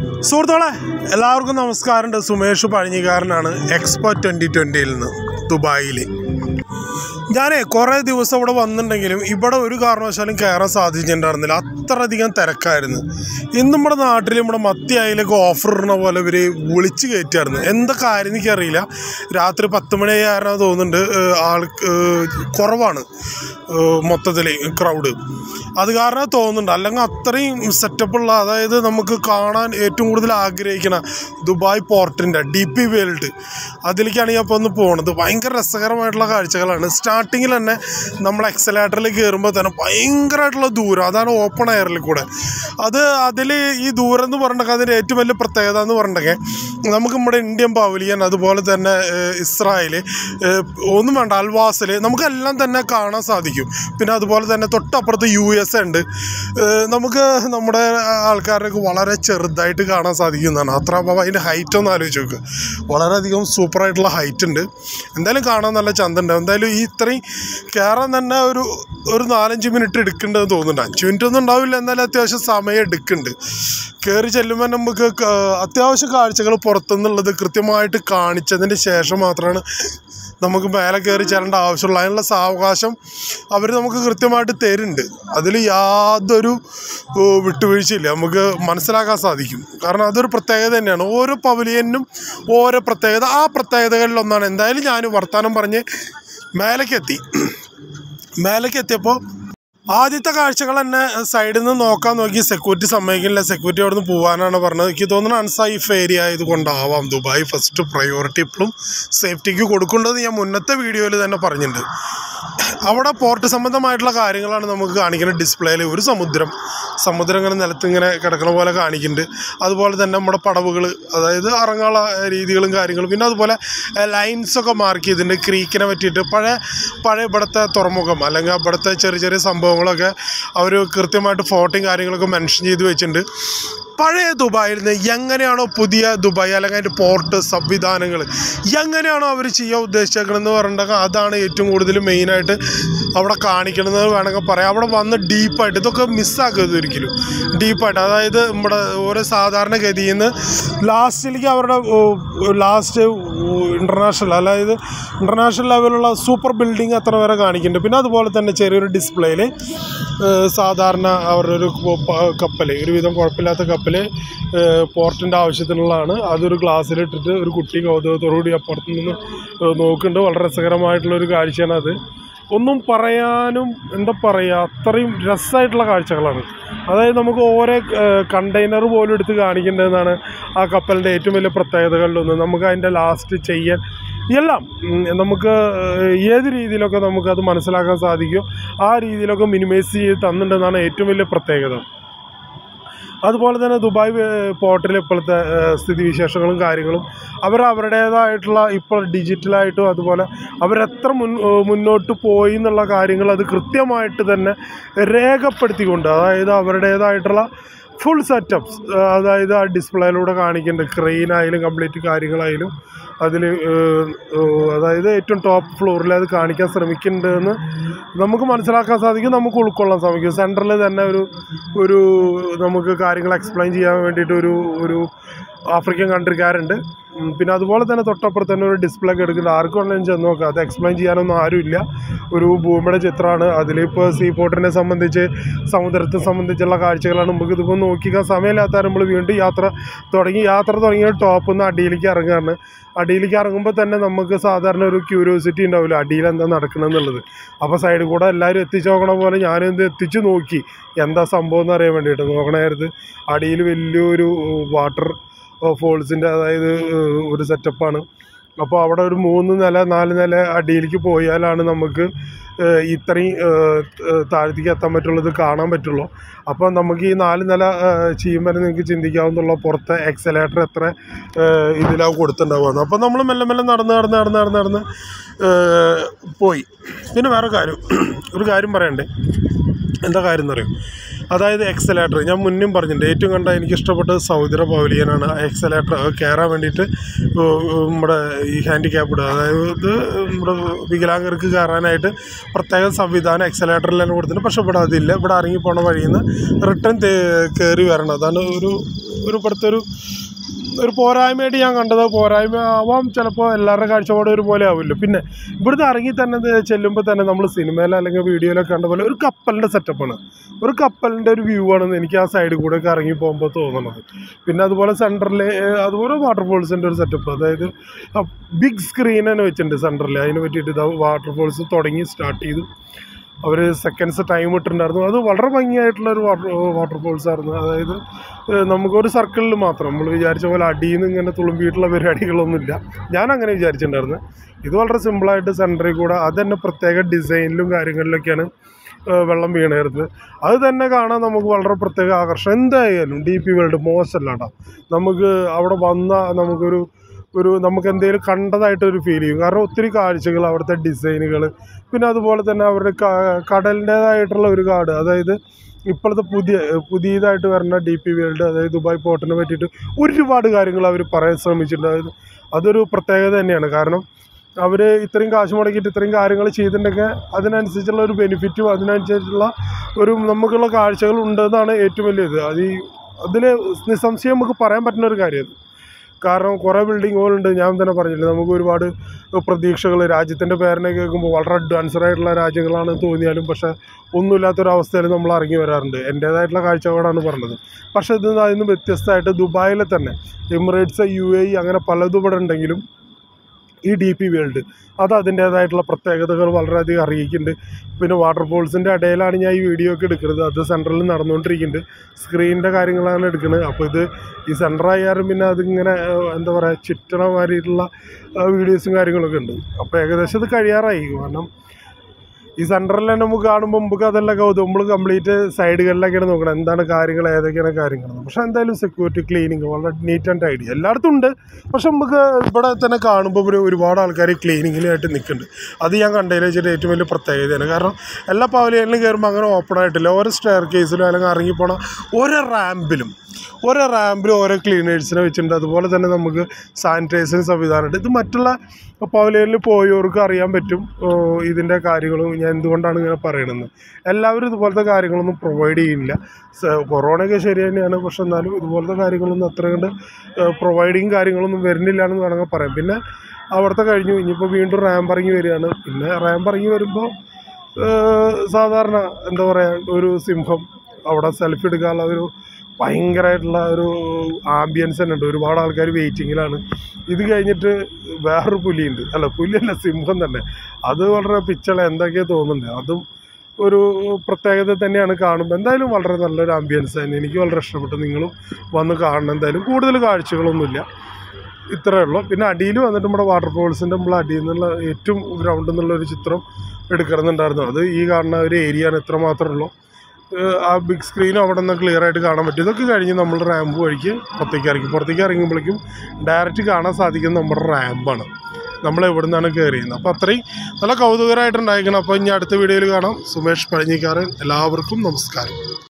സുഹൃത്തുക്കളെ എല്ലാവർക്കും നമസ്കാരമുണ്ട്. സുമേഷ് പഴഞ്ഞിക്കാരനാണ് എക്സ്പോ ട്വന്റി ട്വന്റിയിൽ നിന്ന് ദുബായിൽ ഞാനേ കുറേ ദിവസം ഇവിടെ വന്നിട്ടുണ്ടെങ്കിലും ഇവിടെ ഒരു കാരണവശാലും കയറാൻ സാധിച്ചിട്ടുണ്ടായിരുന്നില്ല. അത്രയധികം തിരക്കായിരുന്നു. ഇന്ന് നമ്മുടെ നാട്ടിൽ നമ്മുടെ മത്തി ഓഫർ ഇടുന്ന പോലെ ഇവർ വിളിച്ച് കയറ്റിയായിരുന്നു. എന്താ കാര്യം എനിക്കറിയില്ല. രാത്രി പത്ത് മണി ആയിരുന്നു തോന്നുന്നുണ്ട്. ആൾ കുറവാണ്. മൊത്തത്തിൽ ക്രൗഡ് അത് കാരണം തോന്നുന്നുണ്ട്. അല്ലെങ്കിൽ അത്രയും സെറ്റപ്പുള്ള അതായത് നമുക്ക് കാണാൻ ഏറ്റവും കൂടുതൽ ആഗ്രഹിക്കുന്ന ദുബായ് പോർട്ടിന്റെ ഡി പി വേൾഡ് അതിലേക്കാണ് ഞാൻ ഇപ്പോൾ ഒന്ന് പോണത്. ഭയങ്കര രസകരമായിട്ടുള്ള കാഴ്ചകളാണ്. സ്റ്റാർട്ടിങ്ങിൽ തന്നെ നമ്മൾ എക്സലേറ്ററിൽ കയറുമ്പോൾ തന്നെ ഭയങ്കരമായിട്ടുള്ള ദൂരം. അതാണ് ഓപ്പൺ എയറിൽ കൂടെ. അത് അതിൽ ഈ ദൂരം എന്ന് പറഞ്ഞിട്ട് അതിന്റെ ഏറ്റവും വലിയ പ്രത്യേകത എന്ന് പറഞ്ഞിട്ടുണ്ടെങ്കിൽ നമുക്ക് നമ്മുടെ ഇന്ത്യൻ പവലിയൻ അതുപോലെ തന്നെ ഇസ്രായേൽ ഒന്നും വേണ്ട അൽവാസിൽ നമുക്കെല്ലാം തന്നെ കാണാൻ സാധിക്കും. പിന്നെ അതുപോലെ തന്നെ തൊട്ടപ്പുറത്ത് യു എസ് ഉണ്ട്. നമുക്ക് നമ്മുടെ ആൾക്കാരൊക്കെ വളരെ ചെറുതായിട്ട് കാണാൻ സാധിക്കുന്നതാണ്. അത്ര അതിന്റെ ഹൈറ്റ് ഒന്ന് ആലോചിച്ച് നോക്ക്. വളരെയധികം സൂപ്പറായിട്ടുള്ള ഹൈറ്റ് ഉണ്ട്. എന്തായാലും കാണാൻ നല്ല ചന്തണ്ട് എന്തായാലും ഈ ഇത്രയും കയറാൻ തന്നെ ഒരു ഒരു നാലഞ്ച് മിനിറ്റ് എടുക്കേണ്ടതെന്ന് തോന്നുന്നുണ്ട്. അഞ്ച് മിനിറ്റ് ഒന്നും ഉണ്ടാവില്ല എന്നാലും അത്യാവശ്യം സമയം എടുക്കുന്നുണ്ട് കയറി ചെല്ലുമ്പോൾ നമുക്ക് അത്യാവശ്യം കാഴ്ചകൾ പുറത്തുനിന്നുള്ളത് കൃത്യമായിട്ട് കാണിച്ചതിന് ശേഷം മാത്രമാണ് നമുക്ക് മേലെ കയറി ചെല്ലേണ്ട ആവശ്യമുള്ള. അതിനുള്ള സാവകാശം അവർ നമുക്ക് കൃത്യമായിട്ട് തരുന്നുണ്ട്. അതിൽ യാതൊരു വിട്ടുവീഴ്ചയില്ല. നമുക്ക് മനസ്സിലാക്കാൻ സാധിക്കും. കാരണം അതൊരു പ്രത്യേകത തന്നെയാണ്. ഓരോ പവലിയനും ഓരോ പ്രത്യേകത. ആ പ്രത്യേകതകളിലൊന്നാണ്. എന്തായാലും ഞാൻ വർത്തമാനം പറഞ്ഞ് മേലേക്കെത്തി. മേലേക്കെത്തിയപ്പോൾ ആദ്യത്തെ കാഴ്ചകൾ തന്നെ സൈഡിൽ നിന്ന് നോക്കാൻ നോക്കി. സെക്യൂരിറ്റി സമ്മതിക്കില്ല. സെക്യൂരിറ്റി അവിടെ നിന്ന് പോകാനാണ് പറഞ്ഞത്. എനിക്ക് തോന്നുന്നു അൺസേഫ് ഏരിയ ആയതുകൊണ്ടാവാം ദുബായ് ഫസ്റ്റ് പ്രയോറിറ്റി ഇപ്പോഴും സേഫ്റ്റിക്ക് കൊടുക്കേണ്ടത് ഞാൻ മുന്നത്തെ വീഡിയോയിൽ തന്നെ പറഞ്ഞിട്ടുണ്ട്. അവിടെ പോർട്ട് സംബന്ധമായിട്ടുള്ള കാര്യങ്ങളാണ് നമുക്ക് കാണിക്കുന്നത്. ഡിസ്പ്ലേയിൽ ഒരു സമുദ്രം. സമുദ്രം ഇങ്ങനെ നിലത്ത് ഇങ്ങനെ കിടക്കുന്ന പോലെ കാണിക്കുന്നുണ്ട്. അതുപോലെ തന്നെ നമ്മുടെ പടവുകൾ അതായത് അറങ്ങാള രീതികളും കാര്യങ്ങളും. പിന്നെ അതുപോലെ ലൈൻസൊക്കെ മാർക്ക് ചെയ്തിട്ടുണ്ട്. ക്രീക്കിനെ പറ്റിയിട്ട് പഴയ പഴയ ഇവിടുത്തെ തുറമുഖം അല്ലെങ്കിൽ ഇവിടുത്തെ ചെറിയ ചെറിയ സംഭവങ്ങളൊക്കെ അവർ കൃത്യമായിട്ട് ഫോട്ടോയും കാര്യങ്ങളൊക്കെ മെൻഷൻ ചെയ്ത് വെച്ചിട്ടുണ്ട്. പഴയ ദുബായിൽ നിന്ന് എങ്ങനെയാണോ പുതിയ ദുബായ് അല്ലെങ്കിൽ അതിന്റെ പോർട്ട് സംവിധാനങ്ങൾ എങ്ങനെയാണോ അവർ ചെയ്യാൻ ഉദ്ദേശിച്ചേക്കണമെന്ന് പറഞ്ഞിട്ട് അതാണ് ഏറ്റവും കൂടുതൽ മെയിനായിട്ട് അവിടെ കാണിക്കണമെന്ന് വേണമെങ്കിൽ പറയാം. അവിടെ വന്ന് ഡീപ്പായിട്ട് ഇതൊക്കെ മിസ്സാക്കരുത് ഒരിക്കലും. ഡീപ്പായിട്ട്. അതായത് നമ്മുടെ ഓരോ സാധാരണഗതിയിൽ നിന്ന് ലാസ്റ്റിലേക്ക് അവരുടെ ലാസ്റ്റ് ഇന്റർനാഷണൽ അതായത് ഇന്റർനാഷണൽ ലെവലുള്ള സൂപ്പർ ബിൽഡിംഗ് അത്ര വരെ കാണിക്കുന്നുണ്ട്. പിന്നെ അതുപോലെ തന്നെ ചെറിയൊരു ഡിസ്പ്ലേയിൽ സാധാരണ അവരുടെ ഒരു കപ്പൽ ഒരുവിധം കുഴപ്പമില്ലാത്ത കപ്പൽ പോർട്ടിന്റെ ആവശ്യത്തിനുള്ളതാണ്. അതൊരു ഗ്ലാസ്സിലിട്ടിട്ട് ഒരു കുട്ടി കൗതുകത്തോടുകൂടി അപ്പുറത്ത് നിന്ന് നോക്കുന്നുണ്ട്. വളരെ രസകരമായിട്ടുള്ളൊരു കാഴ്ചയാണ് അത്. ഒന്നും പറയാനും എന്താ പറയുക അത്രയും രസമായിട്ടുള്ള കാഴ്ചകളാണ്. അതായത് നമുക്ക് ഓരോ കണ്ടെയ്നർ പോലും എടുത്ത് കാണിക്കേണ്ടതെന്നാണ് ആ കപ്പലിന്റെ ഏറ്റവും വലിയ പ്രത്യേകതകളിലൊന്ന്. നമുക്ക് അതിന്റെ ലാസ്റ്റ് ചെയ്യാൻ എല്ലാം നമുക്ക് ഏത് രീതിയിലൊക്കെ നമുക്കത് മനസ്സിലാക്കാൻ സാധിക്കും ആ രീതിയിലൊക്കെ മിനിമൈസ് ചെയ്ത് തന്നിട്ടുണ്ടെന്നാണ് ഏറ്റവും വലിയ പ്രത്യേകത. അതുപോലെ തന്നെ ദുബായ് പോർട്ടിൽ ഇപ്പോഴത്തെ സ്ഥിതിവിശേഷങ്ങളും കാര്യങ്ങളും അവർ അവരുടേതായിട്ടുള്ള ഇപ്പോൾ ഡിജിറ്റലായിട്ടും അതുപോലെ അവരെത്ര മുൻ മുന്നോട്ട് പോയി എന്നുള്ള കാര്യങ്ങൾ അത് കൃത്യമായിട്ട് തന്നെ രേഖപ്പെടുത്തിക്കൊണ്ട് അതായത് അവരുടേതായിട്ടുള്ള ഫുൾ സെറ്റപ്പ്സ് അതായത് ആ ഡിസ്പ്ലേയിലൂടെ കാണിക്കേണ്ട ക്രെയിനായാലും കംപ്ലീറ്റ് കാര്യങ്ങളായാലും അതിൽ അതായത് ഏറ്റവും ടോപ്പ് ഫ്ലോറിൽ അത് കാണിക്കാൻ ശ്രമിക്കുന്നുണ്ടെന്ന് നമുക്ക് മനസ്സിലാക്കാൻ സാധിക്കും നമുക്ക് ഉൾക്കൊള്ളാൻ സാധിക്കും. സെന്ററിൽ തന്നെ ഒരു ഒരു നമുക്ക് കാര്യങ്ങൾ എക്സ്പ്ലെയിൻ ചെയ്യാൻ വേണ്ടിയിട്ട് ഒരു ഒരു ആഫ്രിക്കൻ കൺട്രിക്കാരുണ്ട്. പിന്നെ അതുപോലെ തന്നെ തൊട്ടപ്പുറത്ത് തന്നെ ഒരു ഡിസ്പ്ലേ ഒക്കെ എടുക്കുന്നുണ്ട്. ആർക്കും വേണമെങ്കിലും ചെന്ന് നോക്കാം. അത് എക്സ്പ്ലെയിൻ ചെയ്യാനൊന്നും ആരുമില്ല. ഒരു ഭൂമിയുടെ ചിത്രമാണ്. അതിലിപ്പോൾ സീ പോർട്ടിനെ സംബന്ധിച്ച് സമുദ്രത്തെ സംബന്ധിച്ചുള്ള കാഴ്ചകളാണ്. നമുക്ക് ഇതിപ്പോൾ നോക്കിക്കാൻ സമയമില്ലാത്ത നമ്മൾ വീണ്ടും യാത്ര തുടങ്ങി യാത്ര തുടങ്ങിയ ടോപ്പ് നിന്ന് അടിയിലേക്ക് ഇറങ്ങുകയാണ്. അടിയിലേക്ക് ഇറങ്ങുമ്പോൾ തന്നെ നമുക്ക് സാധാരണ ഒരു ക്യൂരിയോസിറ്റി ഉണ്ടാവില്ല. അടിയിൽ എന്താ നടക്കണമെന്നുള്ളത് അപ്പോൾ സൈഡിൽ കൂടെ എല്ലാവരും എത്തിച്ചു നോക്കണ പോലെ ഞാനും എത്തിച്ചു എത്തിച്ച് നോക്കി. എന്താ സംഭവം എന്ന് അറിയാൻ വേണ്ടിയിട്ട്. നോക്കണമായിരുന്നു അടിയിൽ വലിയൊരു വാട്ടർ ഫോൾസിന്റെ അതായത് ഒരു സെറ്റപ്പാണ് അപ്പോൾ അവിടെ ഒരു മൂന്ന് നില നാല് നില അടിയിലേക്ക് പോയാലാണ് നമുക്ക് ഇത്രയും താഴത്തേക്ക് എത്താൻ പറ്റുള്ളത് കാണാൻ പറ്റുള്ളൂ. അപ്പോൾ നമുക്ക് ഈ നാല് നില ചെയ്യുമ്പോൾ നിങ്ങൾക്ക് ചിന്തിക്കാവുന്നുള്ള പുറത്തെ എക്സലേറ്റർ എത്ര ഇതിലാവും കൊടുത്തിട്ടുണ്ടാവുക. അപ്പോൾ നമ്മൾ മെല്ലെ മെല്ലെ നടന്ന് നടന്ന് നടന്ന് നടന്ന് നടന്ന് പോയി. പിന്നെ വേറെ കാര്യം ഒരു കാര്യം പറയണ്ടേ? എന്താ കാര്യം എന്നറിയും? അതായത് എക്സലേറ്റർ ഞാൻ മുന്നും പറഞ്ഞിട്ടുണ്ട്. ഏറ്റവും കണ്ട എനിക്ക് സൗദിയുടെ പവലിയനാണ്. എക്സലേറ്റർ കയറാൻ വേണ്ടിയിട്ട് നമ്മുടെ ഈ ഹാൻഡിക്യാപ്ഡ് അതായത് നമ്മുടെ വികലാംഗർക്ക് കയറാനായിട്ട് പ്രത്യേക സംവിധാനം എക്സലേറ്ററിൽ തന്നെ കൊടുത്തിട്ടുണ്ട്. പക്ഷേ ഇവിടെ അതില്ല. ഇവിടെ ഇറങ്ങി പോണ വഴിയിൽ നിന്ന് റിട്ടേൺ കയറി വരണം. അതാണ് ഒരു ഒരു ഇവിടുത്തെ ഒരു ഒരു പോരായ്മയായിട്ട് ഞാൻ കണ്ടത്. പോരായ്മ ആവാം ചിലപ്പോൾ എല്ലാവരുടെ കാഴ്ചപ്പാട് ഒരുപോലെ ആവില്ല. പിന്നെ ഇവിടുത്തെ ഇറങ്ങി തന്നെ ചെല്ലുമ്പോൾ തന്നെ നമ്മൾ സിനിമയിൽ അല്ലെങ്കിൽ വീഡിയോയിലൊക്കെ കണ്ട പോലെ ഒരു കപ്പലിന്റെ സെറ്റപ്പാണ് ഒരു കപ്പലിന്റെ ഒരു വ്യൂ ആണ് എനിക്ക് ആ സൈഡിൽ കൂടെ ഒക്കെ ഇറങ്ങി പോകുമ്പോൾ തോന്നുന്നത് പിന്നെ അതുപോലെ സെന്ററിൽ അതുപോലെ വാട്ടർഫോൾസിന്റെ ഒരു സെറ്റപ്പ് അതായത് ബിഗ് സ്ക്രീൻ തന്നെ വെച്ചിട്ടുണ്ട് സെന്ററിൽ അതിന് പറ്റിയിട്ട് വാട്ടർഫോൾസ് തുടങ്ങി സ്റ്റാർട്ട് ചെയ്തു. അവർ സെക്കൻഡ്സ് ടൈം ഇട്ടിട്ടുണ്ടായിരുന്നു. അത് വളരെ ഭംഗിയായിട്ടുള്ള ഒരു വാട്ടർ വാട്ടർഫോൾസ് ആയിരുന്നു. അതായത് നമുക്കൊരു സർക്കിളിൽ മാത്രം. നമ്മൾ വിചാരിച്ച പോലെ അടിയിൽ നിന്ന് ഇങ്ങനെ തുളുമ്പിയിട്ടുള്ള പരിപാടികളൊന്നുമില്ല. ഞാൻ അങ്ങനെ വിചാരിച്ചിട്ടുണ്ടായിരുന്നു. ഇത് വളരെ സിമ്പിളായിട്ട് സെന്ററിൽ കൂടെ അത് തന്നെ പ്രത്യേക ഡിസൈനിലും കാര്യങ്ങളിലൊക്കെയാണ് വെള്ളം വീണായിരുന്നത്. അത് തന്നെ കാണാൻ നമുക്ക് വളരെ പ്രത്യേക ആകർഷണം. എന്തായാലും ഡി പി വേൾഡ് മോശമല്ല കേട്ടോ നമുക്ക് അവിടെ വന്ന നമുക്കൊരു ഒരു നമുക്ക് എന്തെങ്കിലും കണ്ടതായിട്ട് ഒരു ഫീൽ ചെയ്യും. കാരണം ഒത്തിരി കാഴ്ചകൾ അവിടുത്തെ ഡിസൈനുകൾ പിന്നെ അതുപോലെ തന്നെ അവരുടെ കടലിന്റേതായിട്ടുള്ള ഒരു കാട്. അതായത് ഇപ്പോഴത്തെ പുതിയ പുതിയതായിട്ട് വരുന്ന ഡി പി വേൾഡ് അതായത് ദുബായ് പോർട്ടിനെ പറ്റിയിട്ട് ഒരുപാട് കാര്യങ്ങൾ അവർ പറയാൻ ശ്രമിച്ചിട്ടുണ്ട്. അതായത് അതൊരു പ്രത്യേകത തന്നെയാണ്. കാരണം അവർ ഇത്രയും കാശ് മുടക്കിയിട്ട് ഇത്രയും കാര്യങ്ങൾ ചെയ്തിട്ടുണ്ടെങ്കിൽ അതിനനുസരിച്ചുള്ള ഒരു ബെനിഫിറ്റും അതിനനുസരിച്ചുള്ള ഒരു നമുക്കുള്ള കാഴ്ചകൾ ഉണ്ടെന്നാണ് ഏറ്റവും വലിയത് അത് ഈ അതിൽ നിസ്സംശയം നമുക്ക് പറയാൻ പറ്റുന്ന ഒരു കാര്യം അത്. കാരണം കുറേ ബിൽഡിങ്ങുകളുണ്ട് ഞാൻ തന്നെ പറഞ്ഞില്ലേ നമുക്ക് ഒരുപാട് പ്രതീക്ഷകൾ രാജ്യത്തിന്റെ പേരിനെ കേൾക്കുമ്പോൾ വളരെ അഡ്വാൻസ്ഡ് ആയിട്ടുള്ള രാജ്യങ്ങളാണ് തോന്നിയാലും പക്ഷേ ഒന്നുമില്ലാത്തൊരവസ്ഥയിൽ നമ്മൾ ഇറങ്ങി വരാറുണ്ട്. എന്റേതായിട്ടുള്ള കാഴ്ചപ്പാടാണ് പറഞ്ഞത്. പക്ഷേ ഇത് അതിൽ നിന്ന് വ്യത്യസ്തമായിട്ട് ദുബായിലെ തന്നെ. എമിറേറ്റ്സ് യു എ അങ്ങനെ പലതും ഇവിടെ ഉണ്ടെങ്കിലും ഈ ഡി പി വേൾഡ് അത് അതിന്റേതായിട്ടുള്ള പ്രത്യേകതകൾ വളരെയധികം അറിയിക്കുന്നുണ്ട്. പിന്നെ വാട്ടർഫോൾസിന്റെ ഇടയിലാണ് ഞാൻ ഈ വീഡിയോ ഒക്കെ എടുക്കുന്നത്. അത് സെന്ററിൽ നടന്നുകൊണ്ടിരിക്കുന്നുണ്ട്. സ്ക്രീനിന്റെ കാര്യങ്ങളാണ് എടുക്കുന്നത്. അപ്പോൾ ഇത് ഈ സെന്റർ ആയാലും പിന്നെ അതിങ്ങനെ എന്താ പറയുക ചുറ്റണമാതിരിയിട്ടുള്ള വീഡിയോസും കാര്യങ്ങളൊക്കെ ഉണ്ട്. അപ്പോൾ ഏകദേശം ഇത് കഴിയാറായി. കാരണം ഈ സെന്ററിൽ തന്നെ നമുക്ക് കാണുമ്പോൾ നമുക്ക് അതെല്ലാം കൗതുകം. നമ്മൾ കംപ്ലീറ്റ് സൈഡുകളിലൊക്കെയാണ് നോക്കണം എന്താണ് കാര്യങ്ങൾ ഏതൊക്കെയാണ് കാര്യങ്ങൾ പക്ഷേ എന്തായാലും സെക്യൂരിറ്റി ക്ലീനിങ് വളരെ നീറ്റ് ആൻഡ് ഐഡിയ എല്ലായിടത്തും ഉണ്ട്. പക്ഷെ നമുക്ക് ഇവിടെ തന്നെ കാണുമ്പോൾ ഒരു ഒരുപാട് ആൾക്കാർ ക്ലീനിങ്ങിനായിട്ട് നിൽക്കുന്നുണ്ട്. അത് ഞാൻ കണ്ടതിൽ വെച്ചിട്ട് ഏറ്റവും വലിയ പ്രത്യേകതയാണ്. കാരണം എല്ലാ പവലിയനിലും കയറുമ്പോൾ അങ്ങനെ ഓപ്പൺ ആയിട്ടില്ല. ഓരോ സ്റ്റെയർ കേസിലും അല്ലെങ്കിൽ ഇറങ്ങിപ്പോണ ഓരോ റാമ്പിലും ഓരോ റാമ്പിലും ഓരോ ക്ലീനേഴ്സിനെ വെച്ചിട്ടുണ്ട്. അതുപോലെ തന്നെ നമുക്ക് സാനിറ്റൈസറിങ് സംവിധാനമുണ്ട് ഇത് മറ്റുള്ള പവലിയനിൽ പോയവർക്ക് അറിയാൻ പറ്റും. ഇതിന്റെ കാര്യങ്ങളും ഞാൻ എന്തുകൊണ്ടാണ് ഇങ്ങനെ പറയണമെന്ന് എല്ലാവരും ഇതുപോലത്തെ കാര്യങ്ങളൊന്നും പ്രൊവൈഡ് ചെയ്യുന്നില്ല. കൊറോണയൊക്കെ ശരി തന്നെയാണ്. പക്ഷെ എന്നാലും ഇതുപോലത്തെ കാര്യങ്ങളൊന്നും അത്ര കണ്ട് പ്രൊവൈഡിങ് കാര്യങ്ങളൊന്നും വരുന്നില്ല എന്ന് വേണമെങ്കിൽ പറയാം. പിന്നെ അവിടുത്തെ കഴിഞ്ഞു. ഇനിയിപ്പോൾ വീണ്ടും റാം ഇറങ്ങി വരികയാണ്. പിന്നെ റാം ഇറങ്ങി വരുമ്പോൾ സാധാരണ എന്താ പറയുക ഒരു സിംഹം അവിടെ സെൽഫി എടുക്കാനുള്ള ഒരു ഭയങ്കരമായിട്ടുള്ള ഒരു ആംബിയൻസ് തന്നെ ഉണ്ട്. ഒരുപാട് ആൾക്കാർ വെയിറ്റിങ്ങിലാണ് ഇത് കഴിഞ്ഞിട്ട് വേറൊരു പുലിയുണ്ട്. അല്ല പുലിയല്ല സിംഹം തന്നെ. അത് വളരെ പിച്ചള എന്തൊക്കെയോ തോന്നുന്നുണ്ട്. അതും ഒരു പ്രത്യേകത തന്നെയാണ് കാണുമ്പോൾ എന്തായാലും വളരെ നല്ലൊരു ആംബിയൻസ് തന്നെ. എനിക്ക് വളരെ ഇഷ്ടപ്പെട്ടു. നിങ്ങളും വന്ന് കാണണം. എന്തായാലും കൂടുതൽ കാഴ്ചകളൊന്നുമില്ല. ഇത്രയേ ഉള്ളൂ. പിന്നെ അടിയിൽ വന്നിട്ട് നമ്മുടെ വാട്ടർഫോൾസിന്റെ നമ്മൾ അടിയിൽ നിന്നുള്ള ഏറ്റവും ഗ്രൗണ്ടിൽ നിന്നുള്ള ഒരു ചിത്രം എടുക്കണമെന്നുണ്ടായിരുന്നു. അത് ഈ കാണുന്ന ഒരു ഏരിയ ആണ് ഉള്ളൂ. ആ ബിഗ് സ്ക്രീനും അവിടെ നിന്ന് ക്ലിയർ ആയിട്ട് കാണാൻ പറ്റും. ഇതൊക്കെ കഴിഞ്ഞ് നമ്മൾ റാമ്പ് വഴിക്ക് പുറത്തേക്ക് ഇറങ്ങി. പുറത്തേക്ക് ഇറങ്ങുമ്പോഴേക്കും ഡയറക്റ്റ് കാണാൻ സാധിക്കുന്ന നമ്മുടെ റാമ്പാണ് നമ്മൾ എവിടെ നിന്നാണ് കയറിയുന്നത് അപ്പോൾ അത്രയും നല്ല കൗതുകരമായിട്ടുണ്ടായിരിക്കണം അപ്പോൾ ഇനി അടുത്ത വീഡിയോയിൽ കാണാം. സുമേഷ് പഴഞ്ഞിക്കാരൻ. എല്ലാവർക്കും നമസ്കാരം.